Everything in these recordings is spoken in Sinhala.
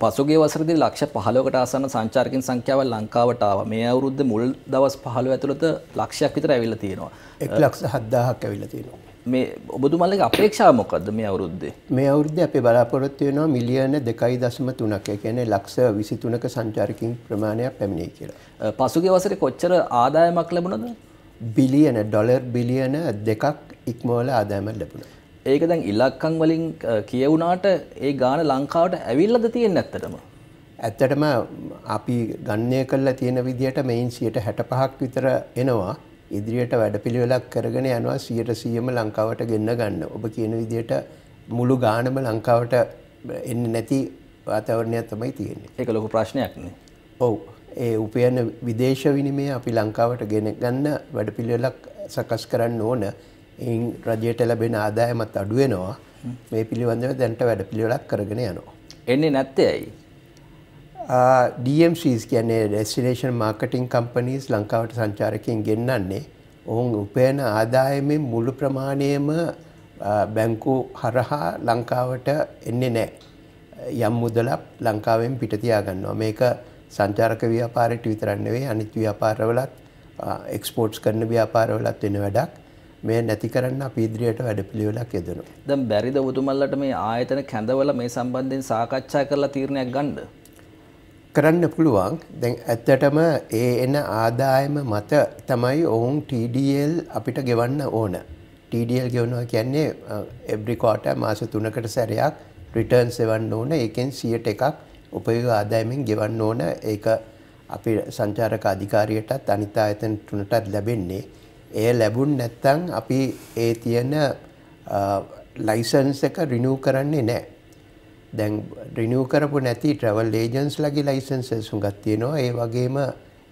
පසුගේ වසරදි ලක්ෂ පහලෝකට ආසන්න සංචාරකින් සංඛ්‍යාව ලංකාවටාව මේ අවුරුද්ධ මුල් දවස් පහළොව ඇතුළත ලක්ෂයක් විතර ඇවිල්ල තියෙනවා. එක් ලක්ෂ හද්දාහක් ඇවිල්ල තියෙනවා. මේ ඔබතුමල්ලගේ අපේක්ෂා මොකක්ද මේ අවුරුද්දේ මේ අවුරුද්ද අපේ බලාපොරොත්තු වෙනවා මිලියන දෙකයි දශම තුනක් ඒ කියන්නේ ලක්ෂ විසිතුනක සංචාරකින් ප්‍රමාණයක් පැමිණෙයි කියලා. පසුගේ වසරේ කොච්චර ආදායමක් ලැබුණද? බිලියන ඩොලර් බිලියන දෙකක් ඉක්මවල ආදායමක් ලැබුණා. ඒක දැන් ඉලක්කම් වලින් කියවුණාට ඒ ගාන ලංකාවට ඇවිල්ලද තියෙන්නේ ඇත්තටම? ඇත්තටම අපි ගණනය කරලා තියෙන විදිහට මෙයින් 65ක් විතර එනවා. ඉදිරියට වැඩපිළිවෙලක් කරගෙන යනවා 100%ම ලංකාවට ගෙන්න ගන්න. ඔබ කියන විදිහට මුළු ගානම ලංකාවට එන්නේ නැති වාතාවරණයක් තමයි තියෙන්නේ. ඒක ලොකු ප්‍රශ්නයක් නේ. ඔව්. ඒ උපයන විදේශ විනිමය අපි ලංකාවට ගෙන ගන්න වැඩපිළිවෙලක් සකස් කරන්න ඕන. එයින් රජයට ලැබෙන ආදායමත් අඩු වෙනවා. මේ පිළිබඳව දැනට වැඩපිළිවෙලක් කරගෙන යනවා. එන්නේ නැත්තේ ඇයි? DMCs කියන්නේ ඩෙස්ටිනේෂන් මාර්කටිං කම්පනීස් ලංකාවට සංචාරකයෙන් ගෙන්නන්නේ ඔවුන් උපයන ආදායමෙන් මුළු ප්‍රමාණයම බැංකු හරහා ලංකාවට එන්නේ නෑ. යම් මුදලක් ලංකාවෙන් පිටතියා ගන්නවා. මේක සංචාරක ව්‍යාපාරයට විතරක් නෙවෙයි අනිත් ව්‍යාපාරවලත් එක්ස්පෝර්ට්ස් කරන ව්‍යාපාරවලත් වෙන වැඩක්. මේ නැති කරන්න අපි ඉදිරියට වැඩපිළිවෙලක් යෙදෙනවා. දැන් බැරිද ඔබතුමල්ලට මේ ආයතන කැඳවල මේ සම්බන්ධයෙන් සාකච්ඡා කරලා තීරණයක් ගන්නද? කරන්න පුළුවන් දැන් ඇත්තටම ඒ එන ආදායම මත තමයි ඔවුන් TDL අපිට ගෙවන්න ඕන. TDL ගෙවනවා කියන්නේ එව්රි කෝටර් මාස 3කට සැරයක් රිටර්න්ස් එවන්න ඕන. ඒකෙන් 100ට එකක් උපයෝග ආදායමෙන් ගෙවන්න ඕන. ඒක අපි සංචාරක අධිකාරියටත් අනිත් ආයතන තුනටත් ලැබෙන්නේ. එය ලැබුණ නැත්නම් අපි ඒ තියෙන ලයිසන්ස් එක රිනිව් කරන්නේ නැහැ. දැන් රිනිව් කරපු නැති ට්‍රැවල් ඒජන්ස් ලගේ ලයිසන්සස් හුඟක් තියෙනවා. ඒ වගේම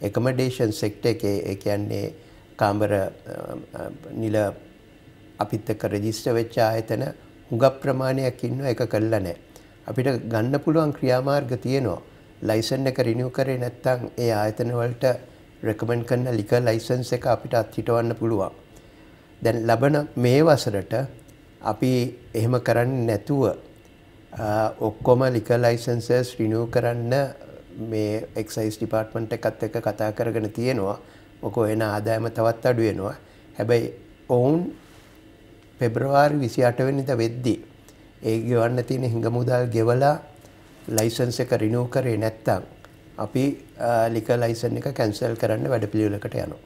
එකමඩේෂන් සෙක්ටර් එකේ ඒ කියන්නේ කාමර නිල අපිත් එක්ක රෙජිස්ටර් වෙච්ච ආයතන හුඟක් ප්‍රමාණයක් ඉන්නවා ඒක කළා නැහැ. අපිට ගන්න පුළුවන් ක්‍රියාමාර්ග තියෙනවා. ලයිසන් එක රිනිව් කරේ නැත්නම් ඒ ආයතන වලට රෙකමන්ඩ් කරන ලිකර් ලයිසන්ස් එක අපිට අත්හිටවන්න පුළුවන්. දැන් ලබන මේ වසරට අපි එහෙම කරන්නේ නැතුව ඔක්කොම ලික ලයිසන්සස් රිනිව් කරන්න මේ එක්සයිස් ඩිපාර්ට්මන්ට් එකත් එක්ක කතා කරගෙන තියෙනවා. මොකෝ එන ආදායම තවත් අඩු වෙනවා. හැබැයි ඔවුන් පෙබ්‍රවාරි 28 වෙනිදා වෙද්දී ඒ ගෙවන්න තියෙන හිඟ මුදල් ගෙවලා ලයිසන්ස් එක රිනිව් කරේ නැත්තම් අපි ලික ලයිසන් එක කැන්සල් කරන්න වැඩපිළිවෙලකට යනවා.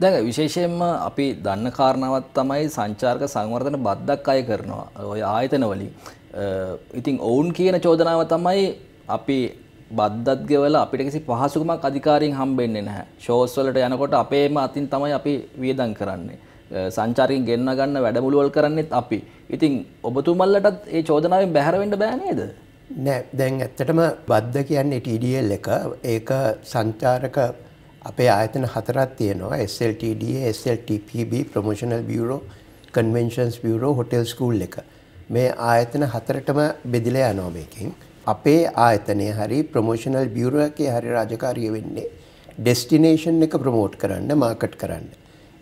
දැන් විශේෂයෙන්ම අපි දන්න කාරණාවක් තමයි සංචාරක සංවර්ධන බද්දක් අය කරනවා. ඔය ආයතන වලින්. ඉතින් ඔවුන් කියන චෝදනාව තමයි අපි බද්දත් ගෙවලා අපිට කිසි පහසුකමක් අධිකාරියෙන් හම්බෙන්නේ නැහැ. ෂෝස් වලට යනකොට අපේම අතින් තමයි අපි වියදම් කරන්නේ. සංචාරකින් ගෙන්න ගන්න වැඩමුළුවල් කරන්නෙත් අපි. ඉතින් ඔබතුමල්ලටත් ඒ චෝදනාවෙන් බැහැර වෙන්න බෑ නේද? නෑ දැන් ඇත්තටම බද්ද කියන්නේ TDL එක ඒක සංචාරක අපේ ආයතන හතරක් තියෙනවා SLTDA, SLTPB, Promotional Bureau, Conventions Bureau, Hotel School එක. මේ ආයතන හතරටම බෙදිලා යනවා මේකෙන්. අපේ ආයතනය හරි ප්‍රොමෝෂනල් බියුරෝ එකේ හරි රාජකාරිය වෙන්නේ ඩෙස්ටිනේෂන් එක ප්‍රොමෝට් කරන්න, මාකට් කරන්න.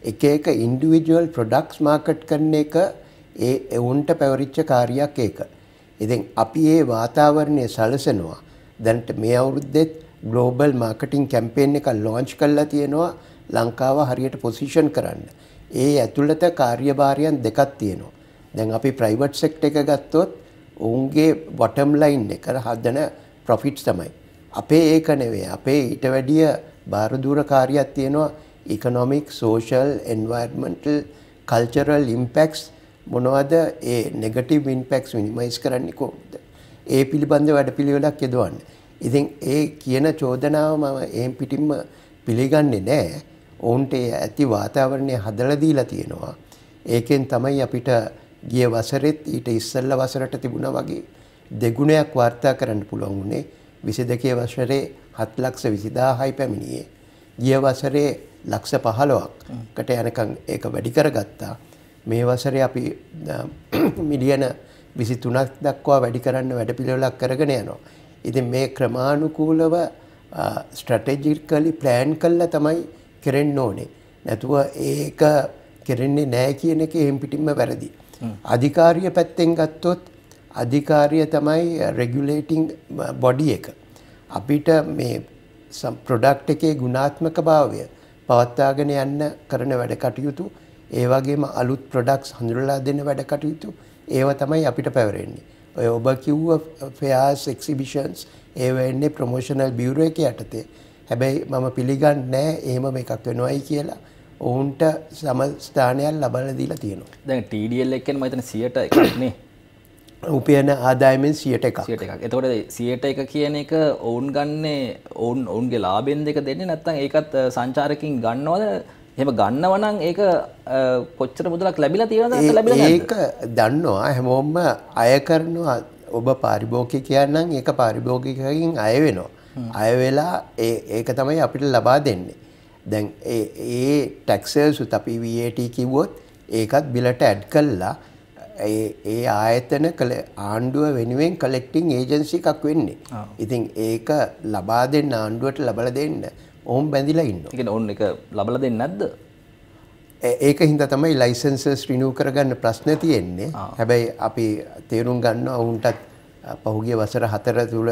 එක එක ඉන්ඩිවිජුවල් ප්‍රොඩක්ට්ස් මාකට් කරන එක ඒ එවුන්ට පැවරිච්ච කාර්යයක් ඒක. ඉතින් අපි ඒ වාතාවරණය සලසනවා. දැනට මේ අවුරුද්දෙත් ග්ලෝබල් මාර්කටිං කැම්පේන් එක ලොන්ච් කරලා තියෙනවා ලංකාව හරියට පොසිෂන් කරන්න. ඒ ඇතුළත කාර්යභාරයන් දෙකක් තියෙනවා. දැන් අපි ප්‍රයිවට් සෙක්ටර් එක ගත්තොත් ඔවුන්ගේ බොටම් ලයින් එක හදන ප්‍රොෆිට්ස් තමයි. අපේ ඒක නෙවෙයි. අපේ ඊට වැඩිය බාරදූර කාර්යයක් තියෙනවා economic, social, environmental, cultural impacts මොනවද ඒ නෙගටිව් ඉම්පැක්ට්ස් මිනිමයිස් කරන්නේ කොහොමද? ඒ පිළිබඳ වැඩපිළිවෙලක් යොදවන්න. ඉතින් ඒ කියන චෝදනාව මම එහෙම් පිටින්ම පිළිගන්නේ නැහැ. ඔවුන්ට ඇති වාතාවරණය හදලා දීලා තියෙනවා. ඒකෙන් තමයි අපිට ගිය වසරෙත් ඊට ඉස්සෙල්ලා වසරට තිබුණා වගේ දෙගුණයක් වාර්තා කරන්න පුළුවන් වුණේ 22 වසරේ 7 ලක්ෂ 20000යි පැමිණියේ. ගිය වසරේ ලක්ෂ 15කට යනකම් ඒක වැඩි කරගත්තා. මේ වසරේ අපි මිලියන 23ක් දක්වා වැඩි කරන්න වැඩපිළිවෙලක් කරගෙන යනවා. ඉතින් මේ ක්‍රමානුකූලව ස්ට්‍රැටජිකලි ප්ලෑන් කළා තමයි කරෙන්න ඕනේ. නැතුව ඒක කෙරෙන්නේ නැහැ කියන එක එහෙම් පිටින්ම වැරදි. අධිකාරිය පැත්තෙන් ගත්තොත් අධිකාරිය තමයි රෙගුලේටිං බොඩි එක. අපිට මේ ප්‍රොඩක්් එකේ ගුණාත්මක භාවය පවත්තාගෙන යන්න කරන වැඩ කටයුතු ඒ වගේම අලුත් ප්‍රොඩක්ස් හඳුරලා දෙන්න වැඩ කටයුතු ඒව තමයි අපිට පැවරෙන්නේ. ඔය ඔබ කිව්ව ෆෙයාස් එක්සිබිෂන්ස් ඒ වෙන්නේ ප්‍රමෝෂනල් බියුරෝ එක යටතේ. හැබැයි මම පිළිගන්නේ නැහැ එහෙම මේකක් වෙනවයි කියලා. ඔවුන්ට සමස්ථානයක් ලබලා දීලා තියෙනවා. දැන් TDL එකෙන් මම හිතන්නේ 100ට එකක් නේ. උපයන ආදායමෙන් 100ට එකක්. 100ට එකක්. එතකොට 100ට එක කියන එක ඔවුන් ගන්නේ ඔවුන් ඔවුන්ගේ ලාභෙන් දෙක දෙන්නේ නැත්නම් ඒකත් සංචාරකින් ගන්නවද? එහෙම ගන්නව නම් ඒක කොච්චර මුදලක් ලැබිලා තියෙනවද ලැබිලා? ඒක දන්නවා හැමෝම අය කරනවා ඔබ පාරිභෝගිකයන් නම් ඒක පාරිභෝගිකයකින් අය වෙනවා. අය වෙලා ඒක තමයි අපිට ලබා දෙන්නේ. දැන් ඒ ටැක්සල්සුත් අපි VAT කිව්වොත් ඒකත් බිලට ඇඩ් කළා ඒ ආයතන කළ ආණ්ඩුව වෙනුවෙන් කලෙක්ටිං ඒජන්සි එකක් වෙන්නේ. ඉතින් ඒක ලබා දෙන්න ආණ්ඩුවට ලබල දෙන්න ඔවුන් බැඳිලා ඉන්න. එක ඔන්න එක ලබල දෙන්න නැද්ද? ඒක හින්දා තමයි ලයිසන්සස් රිනිව් කරගන්න ප්‍රශ්න තියෙන්නේ. හැබැයි අපි තේරුම් ගන්න ඔවුන්ටත් පහුගිය වසර හතර තුල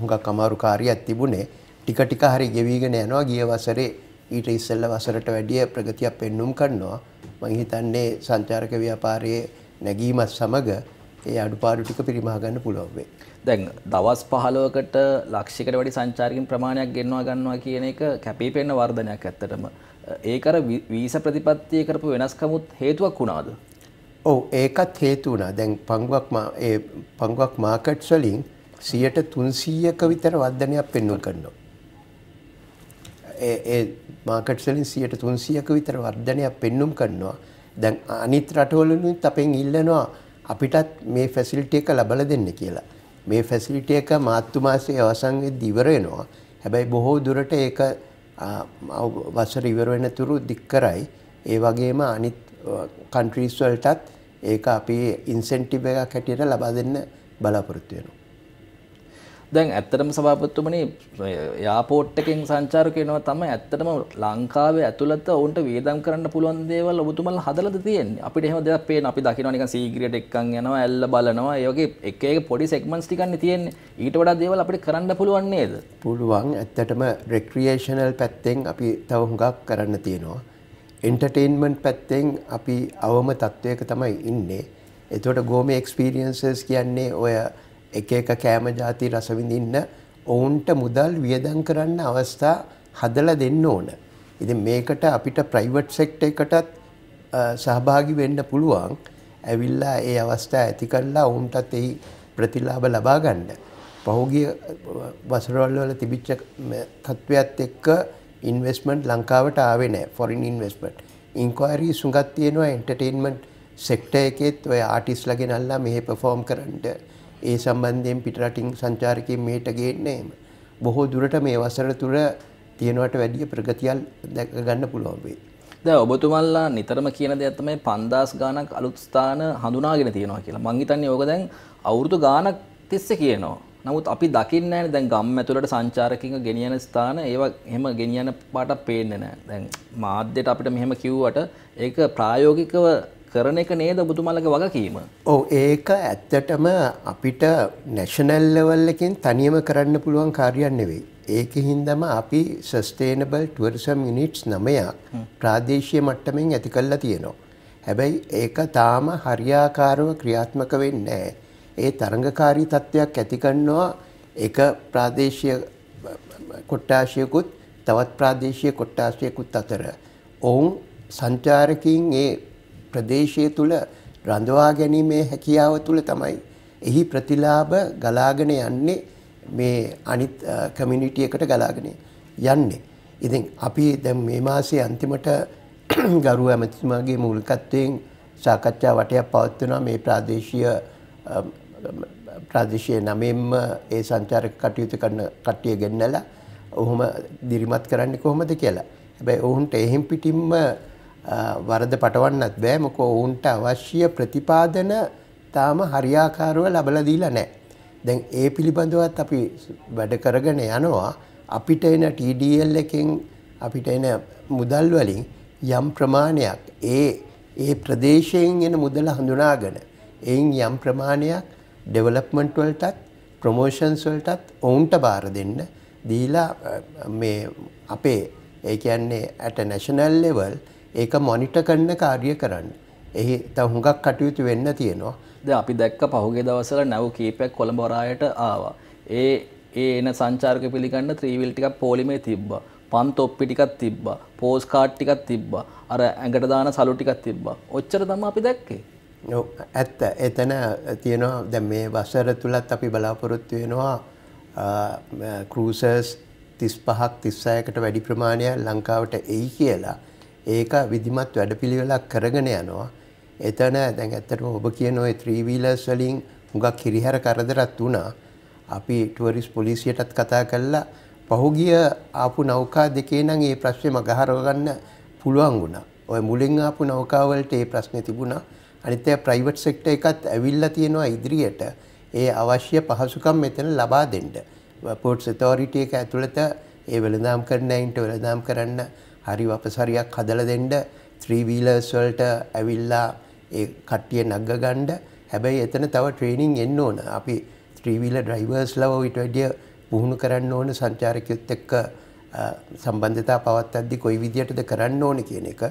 හුඟක් අමාරු කාර්යයක් තිබුණේ. ටික ටික හරි ගෙවිගෙන යනවා ගිය වසරේ ඊට ඉස්සෙල්ල වසරට වැඩිය ප්‍රගතියක් පෙන්눔 කරනවා. මං හිතන්නේ සංචාරක ව්‍යාපාරයේ නැගීමත් සමග ඒ අඩුපාඩු ටික පිරිමහ ගන්න පුළුවන් වෙයි. දැන් දවස් 15කට ලක්ෂයකට වැඩි සංචාරකින් ප්‍රමාණයක් ගෙන්වා ගන්නවා කියන එක කැපී පෙනෙන වර්ධනයක් ඇත්තටම. ඒක අර වීසා ප්‍රතිපත්තිය කරපු වෙනස්කමුත් හේතුවක් වුණාද? ඔව් ඒකත් හේතු වුණා. දැන් පංගුවක් ඒ පංගුවක් මාකට්ස් වලින් 300ක විතර වර්ධනයක් පෙන්වන්න කරනවා. ඒ මාකට් වලින් 300ක විතර වර්ධනයක් පෙන්눔 කරනවා. දැන් අනිත් රටවලුත් අපෙන් ඉල්ලනවා අපිටත් මේ ෆැසිලිටි එක ලබලා දෙන්න කියලා. මේ ෆැසිලිටි එක මාර්තු මාසයේ අවසන් වෙද්දී ඉවර වෙනවා. හැබැයි බොහෝ දුරට ඒක වසර ඉවර වෙන තුරු දික් කරයි. ඒ වගේම අනිත් කන්ට්‍රීස් වලටත් ඒක අපි ඉන්සෙන්ටිව් එකක් හැටියට ලබා දෙන්න බලාපොරොත්තු වෙනවා. දැන් ඇත්තටම සභාපතිතුමනි යාපෝට් එකෙන් සංචාරක වෙනවා තමයි ඇත්තටම ලංකාවේ ඇතුළත ඔවුන්ට වියදම් කරන්න පුළුවන් දේවල් ඔබතුමලා හදලාද තියෙන්නේ. අපිට එහෙම දෙයක් පේන අපි දකිනවා නිකන් සීග්‍රියට එක්කන් යනවා ඇල්ල බලනවා ඒ වගේ එක එක පොඩි සෙග්මන්ට්ස් ටිකක්නේ තියෙන්නේ. ඊට වඩා දේවල් අපිට කරන්න පුළුවන් නේද? පුළුවන්. ඇත්තටම රෙක්‍රියේෂනල් පැත්තෙන් අපි තව හුඟක් කරන්න තියෙනවා. එන්ටර්ටේන්මන්ට් පැත්තෙන් අපි අවම තත්ත්වයක තමයි ඉන්නේ. එතකොට ගෝමේ එක්ස්පීරියන්සස් කියන්නේ ඔය එක එක කෑම ජාති රස විඳින්න ඔවුන්ට මුදල් වියදම් කරන්න අවස්ථා හදලා දෙන්න ඕන. ඉතින් මේකට අපිට ප්‍රයිවට් සෙක්ටර් එකටත් සහභාගී වෙන්න පුළුවන්. ඇවිල්ලා ඒ අවස්ථා ඇති කරලා ඔවුන්ටත් ඒ ප්‍රතිලාභ ලබා ගන්න. පහුගිය වසරවල් වල තිබිච්ච තත්ත්වයක් එක්ක ඉන්වෙස්ට්මන්ට් ලංකාවට ආවේ නැහැ ෆොරින් ඉන්වෙස්ට්මන්ට්. ඉන්ක්වයරි සුඟක් තියෙනවා එන්ටර්ටේන්මන්ට් සෙක්ටර් එකෙත් ඔය ආටිස්ලා ගෙනල්ලා මෙහෙ පර්ෆෝම් කරන්න ඒ සම්බන්ධයෙන් පිටරටින් සංචාරකයන් මෙහෙට ගේන්නේ එහෙම. බොහෝ දුරට මේ වසර තුර තියෙනවට වැඩිය ප්‍රගතියක් දැක ගන්න පුළුවන් වෙයි. දැන් ඔබතුමල්ලා නිතරම කියන දෙයක් තමයි 5000 ගාණක් අලුත් ස්ථාන හඳුනාගෙන තියෙනවා කියලා. මං හිතන්නේ ඕක දැන් අවුරුදු ගාණක් තිස්සේ කියනවා. නමුත් අපි දකින්නේ නැහැ දැන් ගම් ඇතුළට සංචාරකින් ගෙනියන ස්ථාන ඒවා එහෙම ගෙනියන පාටක් පේන්නේ නැහැ. දැන් මාධ්‍යයට අපිට මෙහෙම කිව්වට ඒක ප්‍රායෝගිකව කරන එක නේද ඔබතුමාලගේ වගකීම? ඔව් ඒක ඇත්තටම අපිට නැෂනල් ලෙවල් එකෙන් තනියම කරන්න පුළුවන් කාර්යයක් නෙවෙයි. ඒකෙහින්දම අපි සස්ටේනබල් ටුවරිසම් යුනිට්ස් 9ක් ප්‍රාදේශීය මට්ටමින් ඇති කරලා තියෙනවා. හැබැයි ඒක තාම හරියාකාරව ක්‍රියාත්මක වෙන්නේ ඒ තරඟකාරී තත්ත්වයක් ඇති කරනවා එක ප්‍රාදේශීය කොට්ටාශයකුත් තවත් ප්‍රාදේශීය කොට්ටාශයකුත් අතර ඔවුන් සංචාරකින් ඒ ප්‍රදේශය තුළ රඳවා ගැනීමේ හැකියාව තුළ තමයි එහි ප්‍රතිලාභ ගලාගෙන යන්නේ මේ අනිත් කමියුනිටි එකට ගලාගෙන යන්නේ. ඉතින් අපි දැන් මේ මාසේ අන්තිමට ගරු ඇමතිතුමාගේ මූලිකත්වයෙන් සාකච්ඡා වටයක් පවත්වනවා මේ ප්‍රාදේශීය ප්‍රාදේශීය නමෙන්ම ඒ සංචාරක කටයුතු කරන කට්ටිය ගෙන්නලා ඔහොම දිරිමත් කරන්නේ කොහොමද කියලා. හැබැයි ඔවුන්ට එහෙම් පිටින්ම වරද පටවන්නත් බෑ මොකෝ ඔවුන්ට අවශ්‍ය ප්‍රතිපාදන තාම හරියාකාරව ලබලා දීලා නැහැ. දැන් ඒ පිළිබඳවත් අපි වැඩ කරගෙන යනවා අපිට එන TDL එකෙන් අපිට එන මුදල් වලින් යම් ප්‍රමාණයක් ඒ ඒ ප්‍රදේශයෙන් එන මුදල හඳුනාගෙන එයින් යම් ප්‍රමාණයක් ඩෙවලප්මන්ට් වලටත් ප්‍රමෝෂන්ස් වලටත් ඔවුන්ට බාර දෙන්න දීලා මේ අපේ ඒ කියන්නේ ඇට නැෂනල් ලෙවල් ඒක මොනිට කරන්න කාර්ය කරන්න. එහි ත හුඟක් කටයුතු වෙන්න තියෙනවා. ද අපි දැක්ක පහුගේ දවසල නැව් කීපයක් කොළඹ වරායට ආවා. ඒ ඒ එන සංචාරක පිළිගන්න ත්‍රීවිල් ටිකක් පොලිමේ තිබ්බා. පන් තොප්පි ටිකක් තිබ්බා. පෝස් කාඩ් ටිකක් තිබ්බා. අර ඇඟට දාන සලු ටිකක් තිබ්බා. ඔච්චර තමයි අපි දැක්කේ. ඇත්ත එතන තියෙනවා දැන් මේ වසර තුලත් අපි බලාපොරොත්තු වෙනවා ක්‍රූසර්ස් 35ක් 36කට වැඩි ප්‍රමාණයක් ලංකාවට එයි කියලා. ඒක විධිමත් වැඩපිළිවෙලක් කරගෙන යනවා. එතන දැන් ඇත්තටම ඔබ කියන ওই 3 wheelers වලින් හුඟක් හිරිහැර කරදරත් වුණා. අපි ටුවරිස් පොලිසියටත් කතා කළා පහුගිය ආපු නෞකා දෙකේ නම් මේ ප්‍රශ්නේ මගහරව ගන්න පුළුවන් වුණා. ඔය මුලින් ආපු නෞකාවලට මේ ප්‍රශ්නේ තිබුණා. අනිත් ඒ ප්‍රයිවට් සෙක්ටර් එකත් ඇවිල්ලා තියෙනවා ඉදිරියට ඒ අවශ්‍ය පහසුකම් මෙතන ලබා දෙන්න. පෝට්ස් ඔතොරිටි එක ඇතුළත ඒ වෙළඳාම් කරන අයින්ට වෙළඳාම් කරන්න හරි වපසරියක් හදලා දෙන්න 3 wheelers වලට ඇවිල්ලා ඒ කට්ටිය නග්ග ගන්න. හැබැයි එතන තව ට්‍රේනින් එන්න ඕන. අපි 3 wheeler drivers ලව ඊට වැඩිය පුහුණු කරන්න ඕන සංචාරකයොත් එක්ක සම්බන්ධතා පවත්වද්දි කොයි විදියටද කරන්න ඕන කියන එක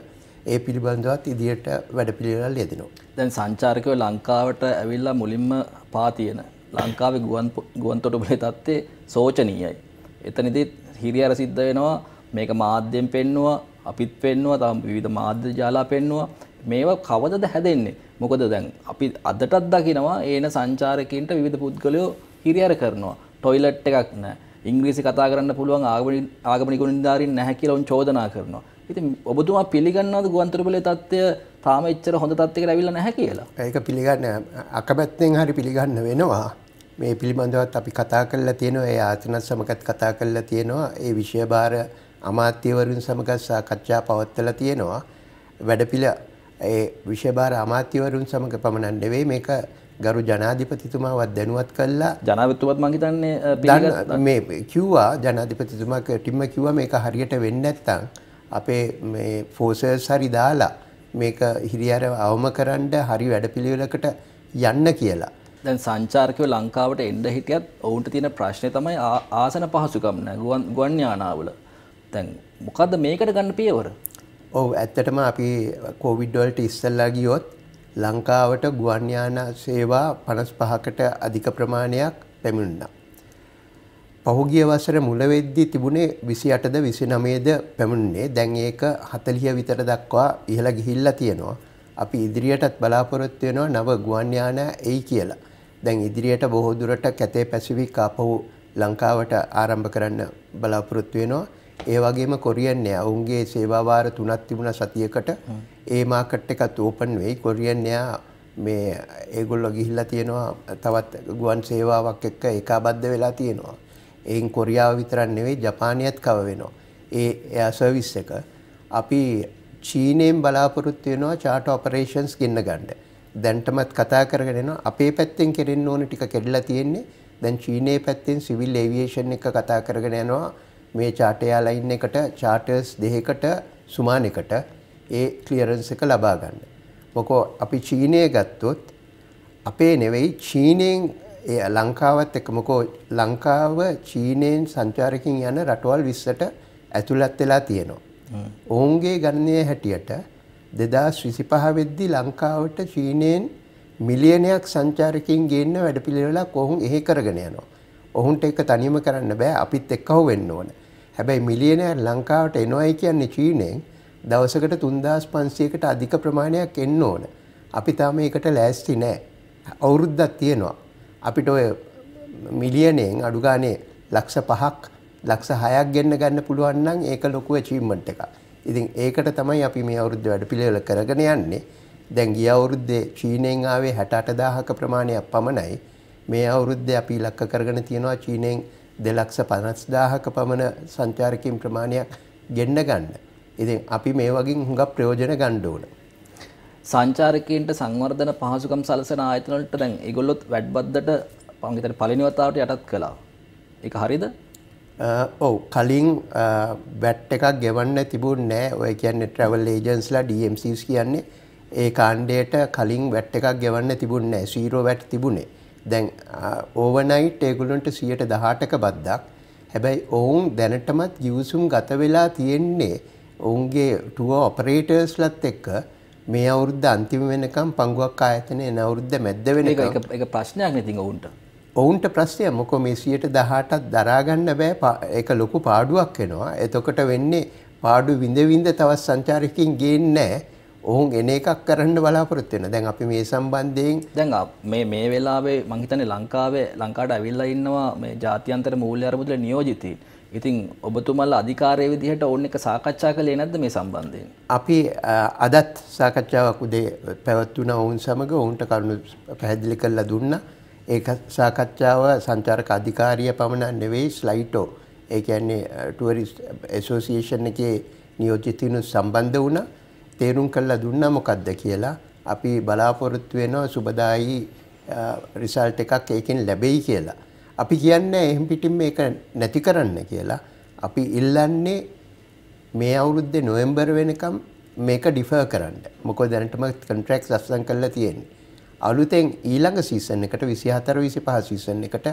ඒ පිළිබඳවත් ඉදිරියට වැඩපිළිවෙළල් යෙදෙනවා. දැන් සංචාරකයෝ ලංකාවට ඇවිල්ලා මුලින්ම පා තියෙන ලංකාවේ ගුවන් ගුවන් තොටුපළේ තත්ත්වය සෝචනීයයි. එතනදිත් හිරියර සිද්ධ වෙනවා මේක මාධ්‍යයෙන් පෙන්නවා අපිත් පෙන්නවා තම විවිධ මාධ්‍ය ජාලා පෙන්නවා මේවා කවදද හැදෙන්නේ මොකද දැන් අපි අදටත් දකිනවා ඒන සංචාරකයන්ට විවිධ පුද්ගලයෝ හිරියර කරනවා ටොයිලට් එකක් නෑ ඉංග්‍රීසි කතා කරන්න පුළුවන් ආගමනික නිලධාරීන් නැහැ කියලා උන් චෝදනා කරනවා. ඉතින් ඔබතුමා පිළිගන්නවද ගුවන්තොටුපළේ තත්ත්වය තාම එච්චර හොඳ තත්ත්වයකට ඇවිල්ලා නැහැ කියලා? ඒක පිළිගන්න අකමැත්තෙන් හරි පිළිගන්න වෙනවා. මේ පිළිබඳවත් අපි කතා කරලා තියෙනවා ඒ ආතනත් සමගත් කතා කරලා තියෙනවා ඒ විෂය භාර අමාත්‍යවරුන් සමග සාකච්ඡා පවත්වලා තියෙනවා. වැඩපිළ ඒ විෂය භාර අමාත්‍යවරුන් සමග පමණක් නෙවෙයි මේක ගරු ජනාධිපතිතුමාවත් දැනුවත් කළා ජනාධිපතිතුමත් මං හිතන්නේ මේ කිව්වා ජනාධිපතිතුමා ටිම්ම කිව්වා මේක හරියට වෙන්නේ නැත්නම් අපේ මේ ෆෝසර්ස් හරි දාලා මේක හිරියර අවම කරන්න හරි වැඩපිළිවෙලකට යන්න කියලා. දැන් සංචාරකයෝ ලංකාවට එන්න හිටියත් ඔවුන්ට තියෙන ප්‍රශ්නේ තමයි ආසන පහසුකම් නැහැ ගුවන් ගුවන් යානාවල. දැන් මොකද්ද මේකට ගන්න පියවර? ඔව් ඇත්තටම අපි කොවිඩ් වලට ඉස්සෙල්ලා ගියොත් ලංකාවට ගුවන් යාන සේවා 55කට අධික ප්‍රමාණයක් පැමිණුණා. පහුගිය වසර මුල වෙද්දී තිබුණේ 28ද 29ද පැමිණුනේ. දැන් ඒක 40 විතර දක්වා ඉහළ ගිහිල්ලා තියෙනවා. අපි ඉදිරියටත් බලාපොරොත්තු වෙනවා නව ගුවන් යාන එයි කියලා. දැන් ඉදිරියට බොහෝ දුරට කැතේ පැසිෆික් ආපහු ලංකාවට ආරම්භ කරන්න බලාපොරොත්තු වෙනවා. ඒ වගේම කොරියන් එයා ඔවුන්ගේ සේවා වාර තුනක් තිබුණා සතියකට. ඒ මාකට් එකත් ඕපන් වෙයි. කොරියන් එයා මේ ඒගොල්ලෝ ගිහිල්ලා තියෙනවා තවත් ගුවන් සේවාවක් එක්ක ඒකාබද්ධ වෙලා තියෙනවා. එයින් කොරියාව විතරක් නෙවෙයි ජපානයත් කව වෙනවා. ඒ එයා සර්විස් එක අපි චීනයෙන් බලාපොරොත්තු වෙනවා චාර්ටර් ඔපරේෂන්ස් ගෙන්න ගන්න. දැන්ටමත් කතා කරගෙන යනවා අපේ පැත්තෙන් කෙරෙන්න ඕන ටික කෙරලා තියෙන්නේ. දැන් චීනයේ පැත්තෙන් සිවිල් ඒවියේෂන් එක කතා කරගෙන යනවා. මේ චාර්ටර් එයාලයින් එකට චාර්ටර්ස් දෙකකට සුමානෙකට ඒ ක්ලියරන්ස් එක ලබා ගන්න. මොකෝ අපි චීනය ගත්තොත් අපේ නෙවෙයි චීනයෙන් ලංකාවත් එක්ක මොකෝ ලංකාව චීනයෙන් සංචාරකින් යන රටවල් 20ට ඇතුළත් වෙලා තියෙනවා. ඔවුන්ගේ ගණනය හැටියට 2025 වෙද්දී ලංකාවට චීනයෙන් මිලියනයක් සංචාරකයන් ගේන්න වැඩපිළිවෙලක් ඔවුන් එහෙ කරගෙන යනවා. ඔවුන්ට ඒක තනියම කරන්න බෑ අපිත් එක්කව වෙන්න ඕන. හැබැයි මිලියනයක් ලංකාවට එනවයි කියන්නේ චීනයෙන් දවසකට 3500කට අධික ප්‍රමාණයක් එන්න ඕන. අපි තාම ඒකට ලෑස්ති නෑ. අවුරුද්දක් තියෙනවා. අපිට ඔය මිලියනයෙන් අඩු ගානේ ලක්ෂ 5ක් ලක්ෂ 6ක් ගෙන්න ගන්න පුළුවන් නම් ඒක ලොකු අචීව්මන්ට් එකක්. ඉතින් ඒකට තමයි අපි මේ අවුරුද්ද වැඩපිළිවෙල කරගෙන යන්නේ. දැන් ගිය අවුරුද්දේ චීනෙන් ආවේ 68000ක ප්‍රමාණයක් පමණයි. මේ අවුරුද්දේ අපි ඉලක්ක කරගෙන තියෙනවා චීනෙන් 250000ක පමණ සංචාරකයන් ප්‍රමාණයක් ගෙන්න ගන්න. ඉතින් අපි මේ වගේ හුඟක් ප්‍රයෝජන ගන්න ඕන. සංචාරකයන්ට සංවර්ධන පහසුකම් සලසන ආයතන වලට දැන් ඒගොල්ලොත් වැඩබද්දට පංගිතට පළවෙනි වතාවට යටත් කළා. ඒක හරියද? ඔව් කලින් වැට් එකක් ගෙවන්න තිබුණ නෑ ඔය කියන්නේ ට්‍රවල් ඒජන්ස්ලා DMCs කියන්නේ ඒ කාණ්ඩයට කලින් වැට් එකක් ගෙවන්න තිබුණේ නැහැ. සීරෝ වැට් තිබුණේ. දැන් ඕවර්නයිට් ඒගොල්ලන්ට 118ක බද්දක්. හැබැයි ඔවුන් දැනටමත් ගිවිසුම් ගත වෙලා තියෙන්නේ ඔවුන්ගේ ටුව ඔපරේටර්ස්ලත් එක්ක මේ අවුරුද්ද අන්තිම වෙනකම් පංගුවක් ආයතනය එන අවුරුද්ද මැද්ද වෙනකම් එක ප්‍රශ්නයක් නැතින් ඔවුන්ට ඔවුන්ට ප්‍රශ්නය මොකෝ මේ 118ක් දරාගන්න බෑ ඒක ලොකු පාඩුවක් වෙනවා. එතකොට වෙන්නේ පාඩු විඳ විඳ තවත් සංචාරකයන් ගේන්නේ නැහැ. ඔවුන් එන එකක් කරන්න බලාපොරොත්තු වෙනවා. දැන් අපි මේ සම්බන්ධයෙන් දැන් මේ මේ වෙලාවේ මං හිතන්නේ ලංකාවේ ලංකාවට ඇවිල්ලා ඉන්නවා මේ ජාත්‍යන්තර මූල්‍ය අරමුදල නියෝජිතයින්. ඉතින් ඔබතුමල්ලා අධිකාරය විදිහට ඕන එක සාකච්ඡා කළේ නැද්ද මේ සම්බන්ධයෙන්? අපි අදත් සාකච්ඡාවක් උදේ පැවැත්වුණා ඔවුන් සමග ඔවුන්ට කරුණු පැහැදිලි කරලා දුන්නා. ඒක සාකච්ඡාව සංචාරක අධිකාරිය පමණක් නෙවෙයි ස්ලයිටෝ ඒ කියන්නේ ටුවරිස්ට් ඇසෝසියේෂන් එකේ නියෝජිතිනුත් සම්බන්ධ වුණා. තේරුම් කරලා දුන්නා මොකක්ද කියලා අපි බලාපොරොත්තු වෙනවා සුබදායි රිසල්ට් එකක් ඒකෙන් ලැබෙයි කියලා. අපි කියන්නේ එහෙම් පිටින් මේක නැති කරන්න කියලා. අපි ඉල්ලන්නේ මේ අවුරුද්දේ නොවැම්බර් වෙනකම් මේක ඩිෆර් කරන්න. මොකද දැනටම කොන්ට්‍රැක්ට්ස් අත්සන් කරලා තියෙන්නේ. අලුතෙන් ඊළඟ සීසන් එකට 24 25 සීසන් එකට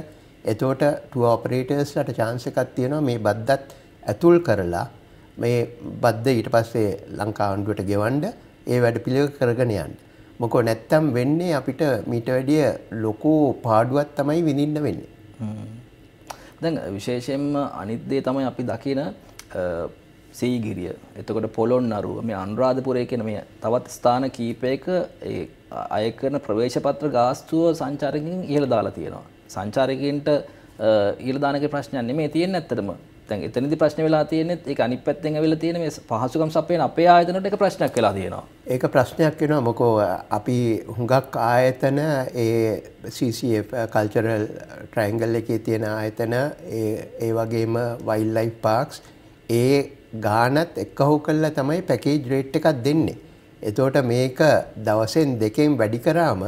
එතකොට ටුවර් ඔපරේටර්ස්ලාට chance එකක් තියෙනවා මේ බද්දත් ඇතුල් කරලා මේ බද්ද ඊට පස්සේ ලංකා ආණ්ඩුවට ගෙවන්න ඒ වැඩ පිළිවෙල කරගෙන යන්න. මොකෝ නැත්තම් වෙන්නේ අපිට මීට වැඩිය ලොකු පාඩුවක් තමයි විඳින්න වෙන්නේ. දැන් විශේෂයෙන්ම අනිත් දේ තමයි අපි දකින සීගිරිය. එතකොට පොළොන්නරුව මේ අනුරාධපුරය කියන මේ තවත් ස්ථාන කීපයක ඒ අය කරන ප්‍රවේශපත්‍ර ගාස්තුව සංචාරකයන් ඉහළ දාලා තියෙනවා. සංචාරකයන්ට ඉහළ දාන එක ප්‍රශ්නයක් නෙමෙයි තියෙන්නේ ඇත්තටම. දැන් එතනදි ප්‍රශ්න වෙලා තියෙන්නේ ඒක අනිත් පැත්තෙන් ඇවිල්ලා තියෙන මේ පහසුකම් සපයන අපේ ආයතනවලට ඒක ප්‍රශ්නයක් වෙලා තියෙනවා. ඒක ප්‍රශ්නයක් වෙනවා මොකෝ අපි හුඟක් ආයතන ඒ CCF කල්චරල් ට්‍රයින්ගල් එකේ තියෙන ආයතන ඒ ඒ වගේම වයිල්ඩ් ලයිෆ් පාර්ක්ස් ඒ ගානත් එක්කහු කළා තමයි පැකේජ් රේට් එකක් දෙන්නේ. එතකොට මේක දවසෙන් දෙකෙන් වැඩි කරාම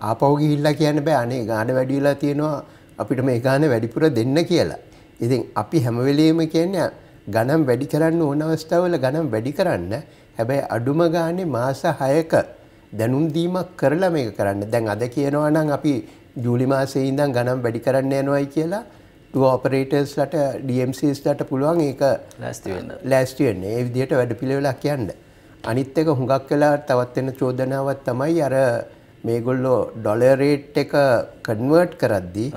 ආපහු ගිහිල්ලා කියන්න බෑ අනේ ගාන වැඩි වෙලා තියෙනවා අපිට මේ ගාන වැඩිපුර දෙන්න කියලා. ඉතින් අපි හැම වෙලෙම කියන්නේ ගණන් වැඩි කරන්න ඕන අවස්ථාවල ගණන් වැඩි කරන්න. හැබැයි අඩුම ගානේ මාස 6ක දැනුම් දීමක් කරලා මේක කරන්න. දැන් අද කියනවා නම් අපි ජූලි මාසයේ ඉඳන් ගණන් වැඩි කරන්න යනවායි කියලා ඔපරේටර්ස්ලට DMCස්ලට පුළුවන් ඒක ලෑස්ති වෙන්න. ලෑස්ති වෙන්න. ඒ විදිහට වැඩපිළිවෙලක් යන්න. අනිත් එක හුඟක් වෙලා තවත් වෙන චෝදනාවක් තමයි අර මේගොල්ලෝ ඩොලර් රේට් එක කන්වර්ට් කරද්දී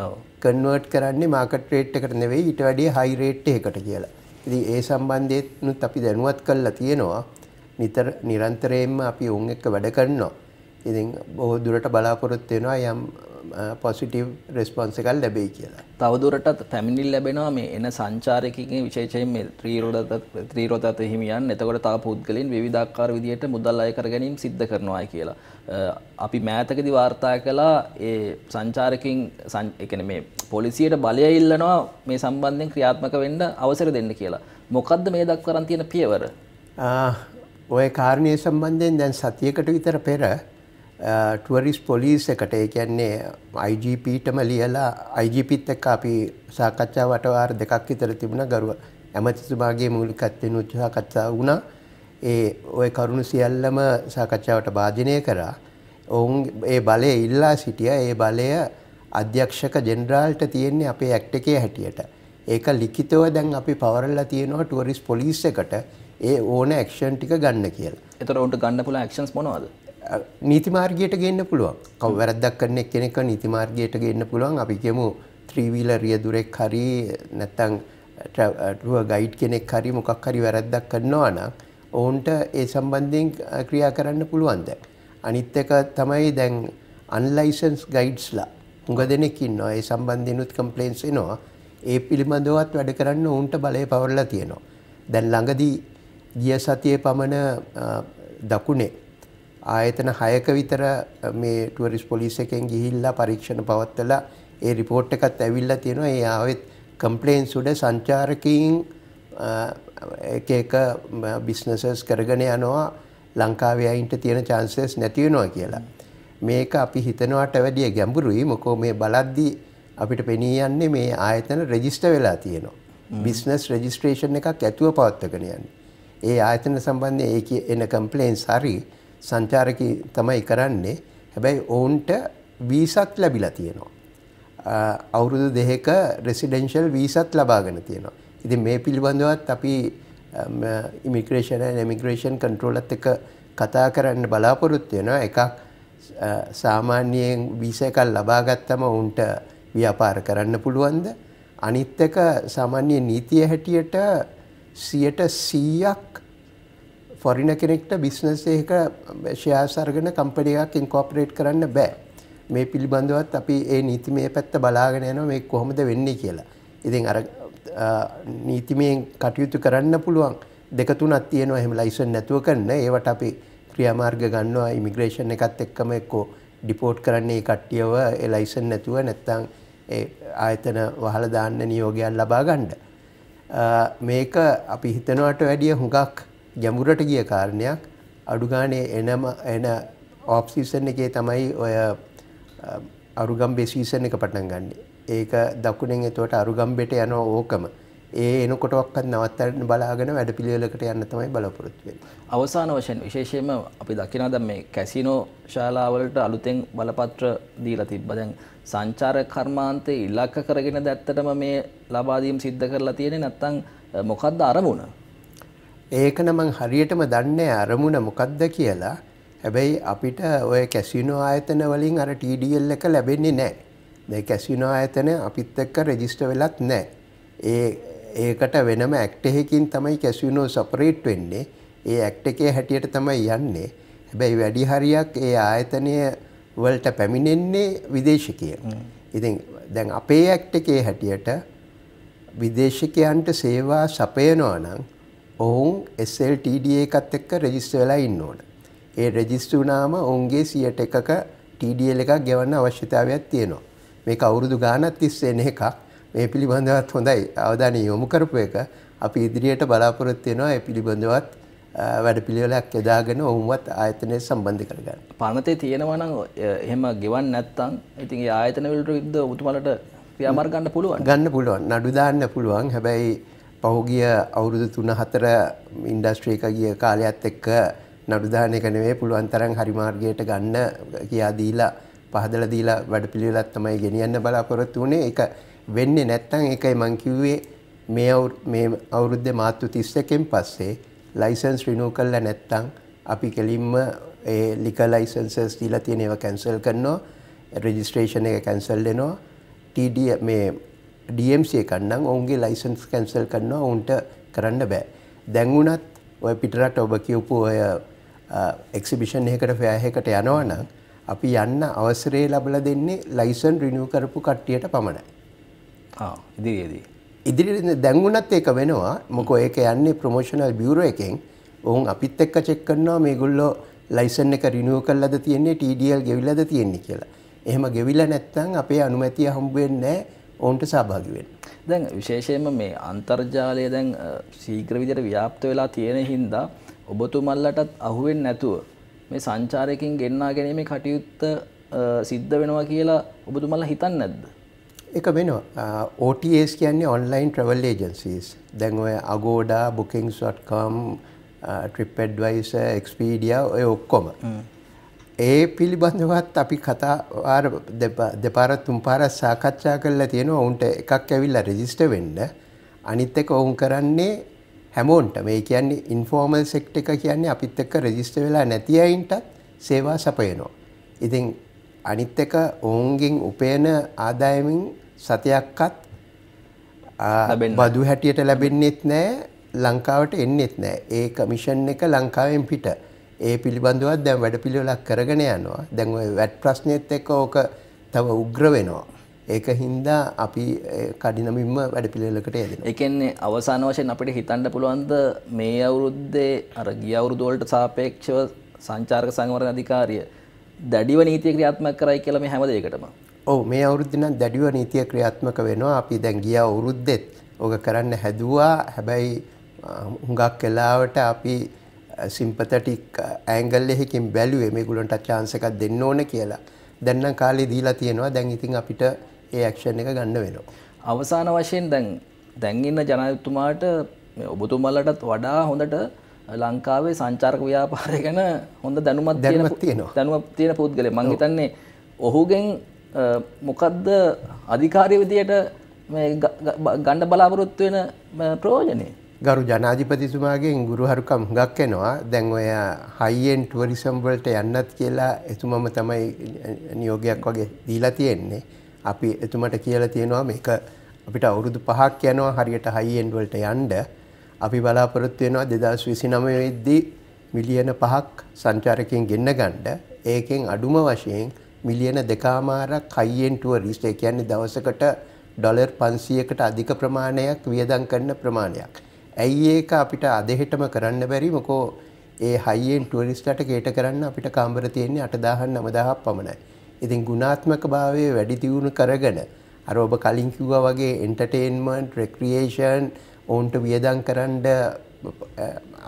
කන්වර්ට් කරන්නේ මාකට් රේට් එකට නෙවෙයි ඊට වැඩිය හයි රේට් එකකට කියලා. ඉතින් ඒ සම්බන්ධයෙන්ත් අපි දැනුවත් කරලා තියෙනවා. නිතර නිරන්තරයෙන්ම අපි උන් එක්ක වැඩ කරනවා. ඉතින් බොහෝ දුරට බලාපොරොත්තු වෙනවා යම් පොසිටිව් රෙස්පොන්ස් එකක් ලැබෙයි කියලා. තවදුරටත් පැමිණිලි ලැබෙනවා මේ එන සංචාරකයන්ගේ විශේෂයෙන් මේ ත්‍රිරෝදත ත්‍රිරෝදත හිමියන් එතකොට තව පුද්ගලයන් විවිධාකාර විදිහට මුදල් අය කර ගැනීම සිද්ධ කරනවායි කියලා. අපි මෑතකදී වාර්තා කළා ඒ සංචාරකින් ඒ කියන්නේ මේ පොලිසියට බලය ඉල්ලනවා මේ සම්බන්ධයෙන් ක්‍රියාත්මක වෙන්න අවසර දෙන්න කියලා. මොකද්ද මේ දක්වරන් තියෙන පියවර? ඔය කාරණය සම්බන්ධයෙන් දැන් සතියකට විතර පෙර ටුවරිස් පොලිස් එකට ඒ කියන්නේ IGPටම ලියලා IGPත් එක්ක අපි සාකච්ඡා වටවාර දෙකක් විතර තිබුණා ගරුව ඇමතිතුමාගේ මූලිකත්වයෙන් උච්ච සාකච්ඡා වුණා. ඒ ওই කරුණු සියල්ලම සාකච්ඡාවට භාජනය කරා. ඔවුන් ඒ බලය ඉල්ලා සිටියා. ඒ බලය අධ්‍යක්ෂක ජෙනරාල්ට තියෙන්නේ අපේ ඇක්ට් එකේ හැටියට. ඒක ලිඛිතව දැන් අපි පවරලා තියෙනවා ටුවරිස් පොලිස් එකට ඒ ඕන ඇක්ෂන් ටික ගන්න කියලා. එතකොට උන්ට ගන්න පුළුවන් ඇක්ෂන්ස් මොනවද? නීති මාර්ගයට ගේන්න පුළුවන්. කව වැරද්දක් කරන එක්කෙනෙක් නීති මාර්ගයට ගේන්න පුළුවන්. අපි කියමු ත්‍රිවීලර් රියදුරෙක් හරි නැත්නම් ටුව ගයිඩ් කෙනෙක් හරි මොකක් හරි වැරද්දක් කරනවා නම් ඔවුන්ට ඒ සම්බන්ධයෙන් ක්‍රියා කරන්න පුළුවන් දැන්. අනිත් එක තමයි දැන් අන්ලයිසන්ස් ගයිඩ්ස්ලා හුඟ දෙනෙක් ඉන්නවා. ඒ සම්බන්ධිනුත් කම්ප්ලේන්ස් එනවා. ඒ පිළිබඳවත් වැඩ කරන්න ඔවුන්ට බලය පවරලා තියෙනවා. දැන් ළඟදී ගිය සතියේ පමණ දකුණේ ආයතන 6ක විතර මේ ටුවරිස් පොලිස් එකෙන් ගිහිල්ලා පරීක්ෂණ පවත්වලා ඒ රිපෝට් එකත් ඇවිල්ලා තියෙනවා. ඒ ආවෙත් කම්ප්ලේන්ස් උඩ සංචාරකයින් එක එක බිස්නසස් කරගෙන යනවා ලංකාවේ අයින්ට තියෙන chances නැති වෙනවා කියලා. මේක අපි හිතනවට වැඩිය ගැඹුරුයි. මොකෝ මේ බලද්දී අපිට පෙනී යන්නේ මේ ආයතන රෙජිස්ටර් වෙලා තියෙනවා. බිස්නස් රෙජිස්ට්‍රේෂන් එකක් ඇතුව පවත්වගෙන යන්නේ. ඒ ආයතන සම්බන්ධයෙන් ඒ එන කම්ප්ලේන්ස් හරි සංචාරක තමයි කරන්නේ හැබැයි ඔවුන්ට වීසත් ලැබිලා තියෙනවා. අවුරුදු දෙක රෙසිඩෙන්ශල් වීසත් ලබාගෙන තියෙනවා. ඉති මේ පිළිබඳවත් අපි ඉමිග්‍රේෂණ එමිග්‍රේෂන් කන්ට්‍රෝලත් එක කතා කරන්න බලාපොරොත්තු වෙනවා. එකක් සාමාන්‍යයෙන් වීස එකල් ලබාගත්තම ඔවුන්ට ව්‍යාපාර කරන්න පුළුවන්ද? අනිත් එක සාමාන්‍ය නීතිය හැටියට සියට සීයක් ෆොරින කෙනෙක්ට බිස්නස් එක ශයාසර්ගන කම්පනයක් ඉන්කෝපරේට් කරන්න බෑ. මේ පිළිබඳවත් අපි ඒ නීතිමය පැත්ත බලාගෙන යනවා. මේ කොහොමද වෙන්නේ කියලා. ඉතින් අර නීතිමයෙන් කටයුතු කරන්න පුළුවන් දෙක තුනක් තියෙනවා එහෙම ලයිසන් නැතුව කරන ඒවට අපි ක්‍රියාමාර්ග ගන්නවා ඉමිග්‍රේෂන් එකත් එක්කම එක්කෝ ඩිපෝට් කරන්නේ කට්ටියව ඒ ලයිසන් නැතුව නැත්තම් ඒ ආයතන වහලා දාන්න නියෝගයක් ලබා ගන්න. මේක අපි හිතනවට වැඩිය හුඟක් ගැඹුරට ගිය කාරණයක් අඩු ගානේ එනම එන ඔෆ් සීසන් එකේ තමයි ඔය අරුගම්බේ සීසන් එක පටන් ගන්න. ඒක දකුණෙන් එතකොට අරුගම්බෙට යනවා ඕකම. ඒ එනකොටවත් නවත්තන්න බලාගෙන වැඩපිළිවෙලකට යන්න තමයි බලාපොරොත්තු වෙන්නේ. අවසාන වශයෙන් විශේෂයෙන්ම අපි දකිනවා දැන් මේ කැසිනෝ ශාලාවලට අලුතෙන් බලපත්‍ර දීලා තිබ්බා. දැන් සංචාරක කර්මාන්තේ ඉලක්ක කරගෙනද ඇත්තටම මේ ලබා දීම් සිද්ධ කරලා තියෙන්නේ නැත්නම් මොකද්ද අරමුණ? ඒක නම් හරියටම දන්නේ අරමුණ මොකද්ද කියලා. හැබැයි අපිට ඔය කැසිනෝ ආයතන වලින් අර TDL එක ලැබෙන්නේ නැහැ. මේ කැසිනෝ ආයතන අපිත් එක්ක රෙජිස්ටර් වෙලත් නැහැ. ඒ ඒකට වෙනම ඇක්ට් එකකින් තමයි කැසිනෝ සපරේට් වෙන්නේ. ඒ ඇක්ට් එකේ හැටියට තමයි යන්නේ. හැබැයි වැඩි හරියක් ඒ ආයතනය වලට පැමිණෙන්නේ විදේශිකයන්. ඉතින් දැන් අපේ ඇක්ට් එකේ හැටියට විදේශිකයන්ට සේවා සපයනවා නම් ඔවුන් SLTD එකත් එක්ක රෙජිස්ටර් වෙලා ඉන්න ඕන. ඒ රෙජිස්ටර් වුණාම ඔවුන්ගේ 100ක TDL එකක් ගෙවන්න අවශ්‍යතාවයක් තියෙනවා. මේක අවුරුදු ගාණක් තිස්සේ එන එකක්. මේ පිළිබඳවත් හොඳයි අවධානය යොමු කරපු එක. අපි ඉදිරියට බලාපොරොත්තු වෙනවා ඒ පිළිබඳවත් වැඩපිළිවෙලක් යොදාගෙන ඔවුන්වත් ආයතනය සම්බන්ධ කරගන්න. පනතේ තියෙනවා නම් එහෙම ගෙවන්න නැත්තම් ඉතින් ඒ ආයතන වලට විරුද්ධ ඔබතුමාලට ක්‍රියාමාර්ග ගන්න පුළුවන්. ගන්න පුළුවන්. නඩු දාන්න පුළුවන්. හැබැයි පහුගිය අවුරුදු 3-4 ඉන්ඩස්ට්‍රි එක ගිය කාලයත් එක්ක නඩු දාන එක නෙවෙයි පුළුවන් තරම් හරි මාර්ගයට ගන්න කියා දීලා පහදලා දීලා වැඩපිළිවෙලක් තමයි ගෙනියන්න බලාපොරොත්තු වුණේ. ඒක වෙන්නේ නැත්නම් ඒකයි මං කිව්වේ මේ මේ අවුරුද්දේ මාර්තු 31කින් පස්සේ ලයිසන්ස් රිනිව් කළා නැත්නම් අපි කෙලින්ම ඒ ලිකර් ලයිසන්සස් දීලා තියෙන ඒවා කැන්සල් කරනවා. රෙජිස්ට්‍රේෂන් එක කැන්සල් වෙනවා. TD මේ DMC එකක් නම් ඔවුන්ගේ ලයිසන්ස් කැන්සල් කරනවා ඔවුන්ට කරන්න බෑ. දැන් වුණත් ඔය පිටරට ඔබ කියපු ඔය එක්සිබිෂන් එකකට ෆෙයාර් එකකට යනවා නම් අපි යන්න අවසරය ලැබලා දෙන්නේ ලයිසන් රිනිව් කරපු කට්ටියට පමණයි. ඉදිරියේදී. ඉදිරියේ දැන් වුණත් ඒක වෙනවා. මොකෝ ඒක යන්නේ ප්‍රොමෝෂනල් බියුරෝ එකෙන්. ඔවුන් අපිත් එක්ක චෙක් කරනවා මේගොල්ලෝ ලයිසන් එක රිනිව් කරලාද තියෙන්නේ TDL ගෙවිලාද තියෙන්නේ කියලා. එහෙම ගෙවිලා නැත්නම් අපේ අනුමැතිය හම්බ වෙන්නේ ඔවුන්ට සහභාගී වෙන්න. දැන් විශේෂයෙන්ම මේ අන්තර්ජාලය දැන් ශීඝ්‍ර විදිහට ව්‍යාප්ත වෙලා තියෙන හින්දා ඔබතුමල්ලටත් අහුවෙන්නේ නැතුව මේ සංචාරකයන් ගෙන්නා ගැනීමේ කටයුත්ත සිද්ධ වෙනවා කියලා ඔබතුමල්ලා හිතන්නේ නැද්ද? එක වෙනවා OTAs කියන්නේ online travel agencies. දැන් ඔය Agoda, bookings.com, TripAdvisor, Expedia ඔය ඔක්කොම. ඒ පිළිබඳවත් අපි කතා දෙපාරක් තුන් පාරක් සාකච්ඡා කරලා තියෙනවා. උන්ට එකක් ඇවිල්ලා රෙජිස්ටර් වෙන්න. අනිත් එක ඔවුන් කරන්නේ හැමෝන්ට මේ කියන්නේ ඉන්ෆෝර්මල් සෙක්ටර් එක කියන්නේ අපිත් එක්ක රෙජිස්ටර් වෙලා නැති අයින්ටත් සේවා සපයනවා. ඉතින් අනිත් එක ඔවුන්ගෙන් උපයන ආදායමින් සතයක්වත් බදු හැටියට ලැබෙන්නෙත් නෑ ලංකාවට එන්නෙත් නෑ. ඒ කමිෂන් එක ලංකාවෙන් පිට. ඒ පිළිබඳවත් දැන් වැඩපිළිවෙලක් කරගෙන යනවා. දැන් ওই වැට් ප්‍රශ්නෙත් එක්ක ඕක තව උග්‍ර වෙනවා. ඒක හින්දා අපි කඩිනමින්ම වැඩපිළිවෙලකට යෙදෙනවා. ඒ කියන්නේ අවසාන වශයෙන් අපිට හිතන්න පුළුවන්ද මේ අවුරුද්දේ අර ගිය අවුරුදු වලට සාපේක්ෂව සංචාරක සංවර්ධන අධිකාරිය දැඩිව නීතිය ක්‍රියාත්මක කරයි කියලා මේ හැම දෙයකටම. ඔව් මේ අවුරුද්දේ නම් දැඩිව නීතිය ක්‍රියාත්මක වෙනවා. අපි දැන් ගිය අවුරුද්දෙත් ඕක කරන්න හැදුවා. හැබැයි හුඟක් වෙලාවට අපි සිම්පතටික් ඇංගල් එකකින් බැලුවේ මේගොල්ලන්ට chance එකක් දෙන්න ඕන කියලා. දැන් නම් කාලේ දීලා තියෙනවා. දැන් ඉතින් අපිට ඒ ඇක්ෂන් එක ගන්න වෙනවා. අවසාන වශයෙන් දැන් දැන් ඉන්න ජනාධිපතිතුමාට ඔබතුමාලටත් වඩා හොඳට ලංකාවේ සංචාර්ක ව්‍යාපාරය ගැන හොඳ දැනුමත් දැනුමක් තියෙනවා. දැනුව තියෙන පුද්ගලය. මං හිතන්නේ ඔහුගෙන් අ, මොකක්ද අධිකාරය විදියට ගණ්ඩ බලාපොරොත්තු වෙන ම, ප්‍රයෝජනය ගරු ජනාධිපතිතුමාගෙන් ගුරුහරුකම් හුඟක් එනවා. දැන් ඔය හයියෙන් ටුවරිසම් වලට යන්නත් කියලා එතුමම තමයි නියෝගයක් වගේ දීලා තියෙන්නේ අපි එතුමට කියලා තියෙනවා මේක අපිට අවුරුදු පහක් යනවා හරියට හයියෙන් වලට යන්න අපි බලාපොරොත්තු වෙනවා දෙදස් විසි නමවෙද්දී මිලියන පහක් සංචාරකයෙන් ගෙන්න ගණ්ඩ ඒකෙන් අඩුම වශයෙන් මිලියන දෙකාමාරක් හයියෙන් ටුවරිස්ට ඒ කියන්නේ දවසකට ඩොලර් පන්සියකට අධික ප්‍රමාණයක් වියදම් කරන ප්‍රමාණයක්. ඇයි ඒක අපිට අදහෙටම කරන්න බැරි මොකෝ ඒ හයියෙන් ටුවරිස්ටට කේට කරන්න අපිට කාම්බර තියෙන්නේ අටදාහන් නමදහක් පමණයි. ඉතින් ගුණාත්මක භාවය වැඩි දියුණු කරගෙන අර ඔබ කලින් කිව්වා වගේ එන්ටර්ටේන්මන්ට් රෙක්‍රියේෂන් ඔවුන්ට වියදම් කරන්න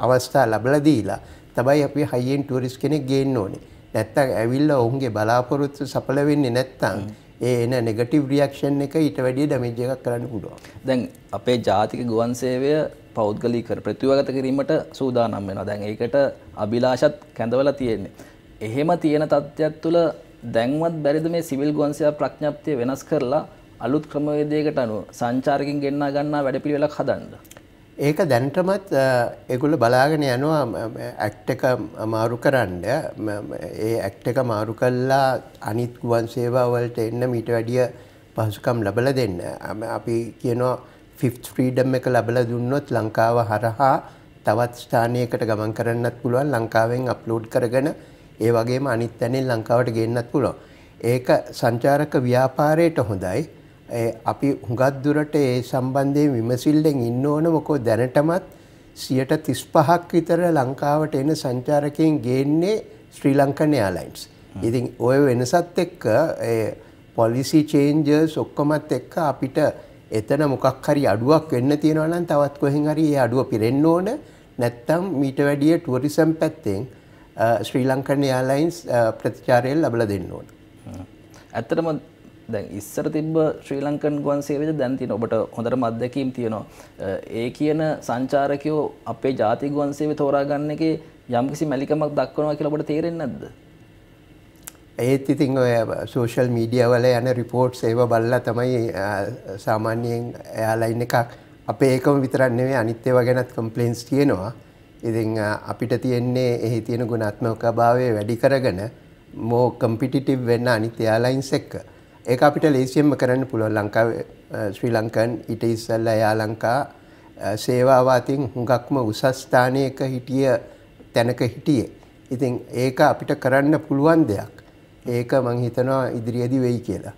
අවස්ථා ලබලා දීලා තමයි අපි හයියෙන් ටුවරිස් කෙනෙක් ගේන්න ඕනේ. නැත්තම් ඇවිල්ලා ඔවුන්ගේ බලාපොරොත්තු සඵල වෙන්නේ නැත්තම් ඒ එන නෙගටිව් රියක්ෂන් එක ඊට වැඩිය ඩැමේජ් එකක් කරන්න පුළුවන්. දැන් අපේ ජාතික ගුවන් සේවය පෞද්ගලීකර ප්‍රතිවගත කිරීමට සූදානම් වෙනවා දැන් ඒකට අභිලාෂත් කැඳවලා තියෙන්නේ. එහෙම තියෙන තත්ත්වයක් තුළ දැන්වත් බැරිද මේ සිවිල් ගුවන් සේවා ප්‍රඥප්තිය වෙනස් කරලා අලුත් ක්‍රමවේදයකට අනුව සංචාරකින් ගෙන්නා ගන්නා වැඩපිළිවෙලක් හදන්න. ඒක දැන්ටමත් එගොල්ල බලාගෙන යනවා ඇක්ට එක මාරු කරන්න ඒ ඇක්ට එක මාරු කල්ලා අනිත් ගුවන් සේවාවලට එන්න මීට වැඩිය පහසුකම් ලබල දෙන්න අපි කියනවා ෆිෆ් ෆ්‍රීඩම් එක ලබල දුන්නොත් ලංකාව හරහා තවත් ස්ථානයකට ගමන් කරන්නත් පුළුවන් ලංකාවෙන් අප්ලෝඩ් කරගෙන ඒ වගේම අනිත් තැනින් ලංකාවට ගෙන්න්නත් පුළුවන්. ඒක සංචාරක ව්‍යාපාරයට හොඳයි. අපි හුඟත් දුරට ඒ සම්බන්ධයෙන් විමසිල්ලෙන් ඉන්න ඕන. මොකෝ දැනටමත් සියට තිස් පහක් විතර ලංකාවට එන සංචාරකයෙන් ගේන්නේ ශ්‍රී ලංකන් යාලයින්ස්. ඉතින් ඔය වෙනසත් එක්ක පොලිසි චේන්ජර්ස් ඔක්කොමත් එක්ක අපිට එතන මොකක් හරි අඩුවක් වෙන්න තියෙනවා නම් තවත් කොහෙන් හරි ඒ අඩුව පිරෙන්න ඕන. නැත්තම් මීට වැඩිය ටුවරිසම් පැත්තෙන් ශ්‍රී ලංකන් යාලයින්ස් ප්‍රතිචාරයෙන් ලබල දෙන්න ඕන. ඇත්තටම දැන් ඉස්සර තිබ්බ ශ්‍රී ලංකන් ගුවන් සේවද දැන් තියෙන ඔබට හොඳට මත්දැකීම් තියෙනවා. ඒ කියන සංචාරකයෝ අපේ ජාති ගුවන් සේවය තෝරාගන්න එකේ යම්කිසි මැලිකමක් දක්වනවා කියලා ඔබට තේරෙන්නේ නැද්ද? ඒත් ඉතින් ඔය සෝෂල් මීඩිය වල යන රිපෝට්ස් ඒව බලලා තමයි සාමාන්‍යයෙන් එයාලයින් එකක් අපේ ඒකම විතරක් නෙවෙයි අනිත් ඒවා ගැනත් කම්ප්ලේන්ස් තියෙනවා. ඉතින් අපිට තියෙන්නේ එහි තියෙන ගුණාත්මක භාවය වැඩි කරගෙන මෝ කම්පිටිටිව් වෙන්න අනිත් එයාලයින්ස් එක්ක. ඒක අපිට ලේසියෙන්ම කරන්න පුළුවන් ලංකාවේ ශ්‍රී ලංකන් ඊට ඉස්සෙල්ලා එයා ලංකා සේවාව අතින් හුඟක්ම උසස් ස්ථානයක හිටිය තැනක හිටියේ. ඉතින් ඒක අපිට කරන්න පුළුවන් දෙයක්. ඒක මං හිතනවා ඉදිරියේදී වෙයි කියලා.